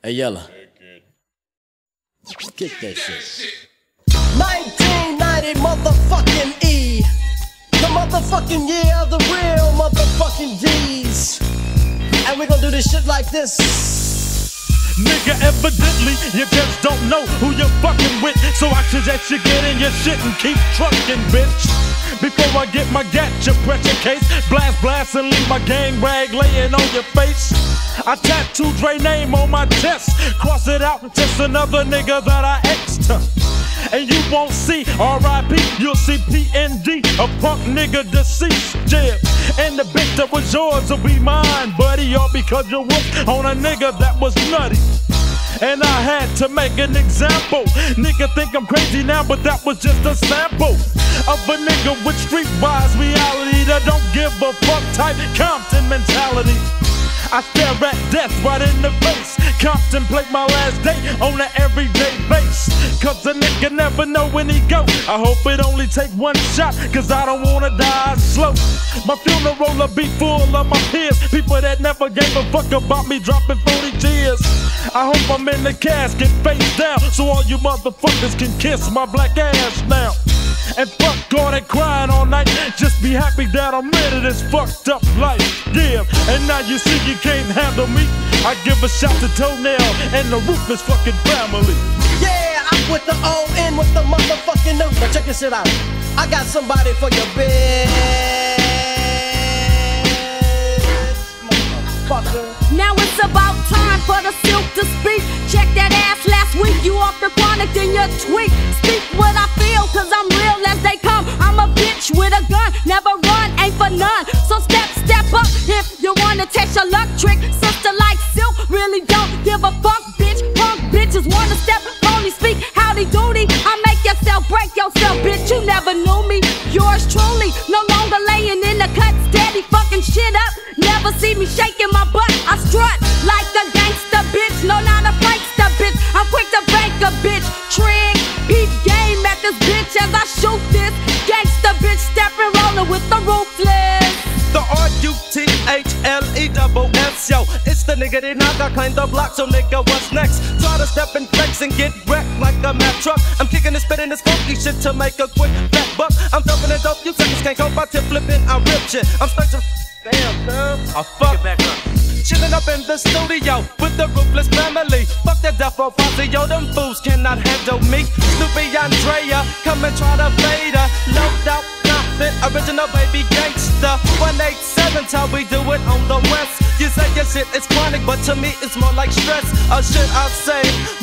Hey, Yella. Kick that shit. 1990 motherfucking E. The motherfucking year of the real motherfucking D's. And we gonna do this shit like this. Nigga, evidently you just don't know who you're fucking with. So I suggest you get in your shit and keep trucking, bitch. Before I get my gotcha pressure case, blast, blast, and leave my gang rag laying on your face. I tattooed Dre name on my chest, cross it out, just another nigga that I exed. And you won't see R.I.P. You'll see PND, a punk nigga deceased. Yeah, and the bitch that was yours will be mine, buddy. All because you whooped on a nigga that was nutty. And I had to make an example. Nigga think I'm crazy now, but that was just a sample of a nigga with streetwise reality that don't give a fuck type Compton mentality. I stare at death right in the face. Contemplate my last day on an everyday base. Cause a nigga never know when he go. I hope it only take one shot, cause I don't wanna die slow. My funeral will be full of my peers. People that never gave a fuck about me dropping 40 tears. I hope I'm in the casket face down, so all you motherfuckers can kiss my black ass now. And fuck all that crying all night. Just be happy that I'm rid of this fucked up life. Yeah, and now you see you can't handle me. I give a shout to Toenail and the Ruthless fucking family. Yeah, I'm with the O N with the motherfucking new. Now check this shit out. I got somebody for your bitch. Motherfucker. Now it's about time for the silk to speak. Check that ass last week, you off the chronic, then you tweak. Speak trick. Sister like silk, really don't give a fuck, bitch. Punk bitches wanna step, only speak, howdy doody. I make yourself break yourself, bitch. You never knew me. Yours truly, no longer laying in the cut, steady fucking shit up. Never see me shaking my butt. I strut like a gangster bitch. No, not a prankster bitch. I'm quick to bank a bitch. Nigga that knock, I claim the block, so nigga, what's next? Try to step and flex and get wrecked like a mad truck. I'm kicking and spitting this funky shit to make a quick fat buck. I'm dumping it dope, you suckers can't cope, I tip flipping, I rip shit. I'm stuck to. Damn, cuz. I fuck. back up. Chilling up in the studio with the ruthless family. Fuck the posse, yo, them fools cannot handle me. Snoopy Andrea, come and try to fade her. No doubt, nothing, original baby gangster. 187's how we do it on the west. You say your shit is chronic, but to me it's more like stress. Or should I say,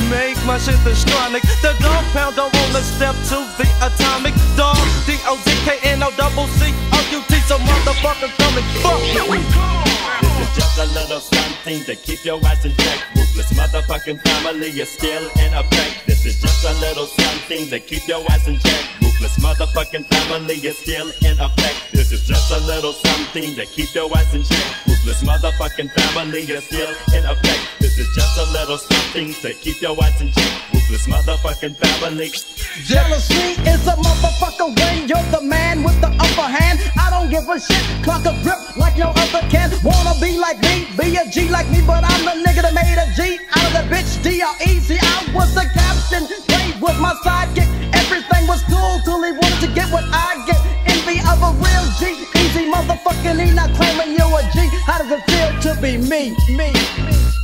make my shit the chronic. The dog pound don't wanna step to the atomic dog. D-O-D-K-N-O double C-O-U-T, so motherfucker come and fuck. This is just a little something to keep your ass in check. Ruthless motherfucking family is still in effect. This is just a little something to keep your ass in check. Ruthless motherfucking family is still in effect. This is just a little something to keep your ass in check. Ruthless motherfucking family is still in effect. This is just a little something to keep your ass in check. Ruthless motherfucking family. Jealousy is a motherfucker when you're the man with the upper hand. I don't give a shit, clock a grip like no other can. Wanna be like me, be a G like me, but I'm the nigga that made a G out of the bitch D-R-E-Z. I was the captain, Dre was my sidekick. Everything was cool till he wanted to get what I get. Envy of a real G, Eazy motherfucking E, not claiming you a G. How does it feel to be me? me, me?